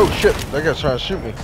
Oh shit, that guy's trying to shoot me.